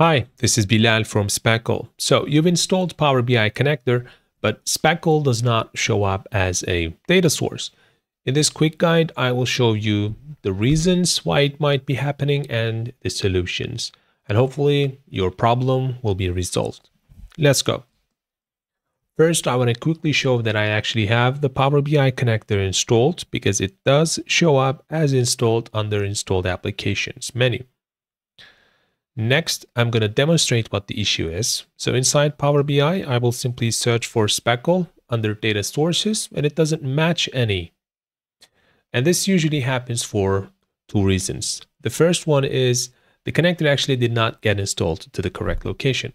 Hi, this is Bilal from Speckle. So you've installed Power BI connector, but Speckle does not show up as a data source. In this quick guide, I will show you the reasons why it might be happening and the solutions. And hopefully your problem will be resolved. Let's go. First, I want to quickly show that I actually have the Power BI connector installed because it does show up as installed under installed applications menu. Next, I'm going to demonstrate what the issue is. So inside Power BI, I will simply search for Speckle under data sources and it doesn't match any. And this usually happens for two reasons. The first one is the connector actually did not get installed to the correct location.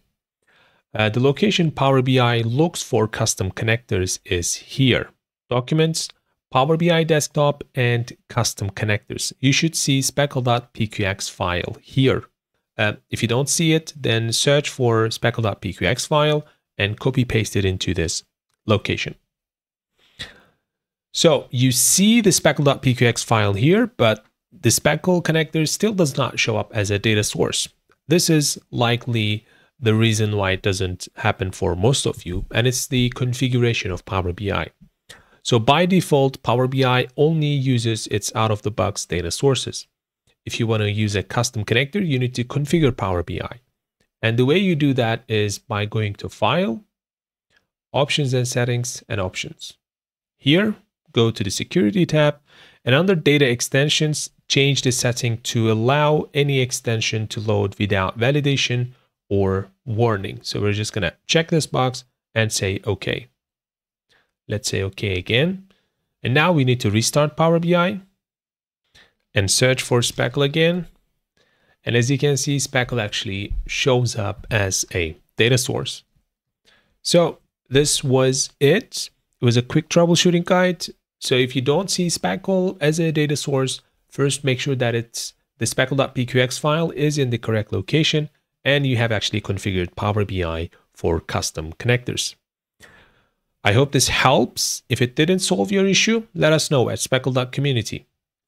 Uh, the location Power BI looks for custom connectors is here. Documents, Power BI Desktop, and Custom Connectors. You should see speckle.pqx file here. Uh, if you don't see it, then search for speckle.pqx file and copy paste it into this location. So you see the speckle.pqx file here, but the speckle connector still does not show up as a data source. This is likely the reason why it doesn't happen for most of you, and it's the configuration of Power BI. So by default, Power BI only uses its out-of-the-box data sources. If you want to use a custom connector, you need to configure Power BI. And the way you do that is by going to File, Options and Settings, and Options. Here, go to the Security tab, and under Data Extensions, change the setting to allow any extension to load without validation or warning. So we're just going to check this box and say OK. Let's say OK again. And now we need to restart Power BI and search for Speckle again. And as you can see, Speckle actually shows up as a data source. So this was it. It was a quick troubleshooting guide. So if you don't see Speckle as a data source, first make sure that it's the speckle.pqx file is in the correct location and you have actually configured Power BI for custom connectors. I hope this helps. If it didn't solve your issue, let us know at speckle.community.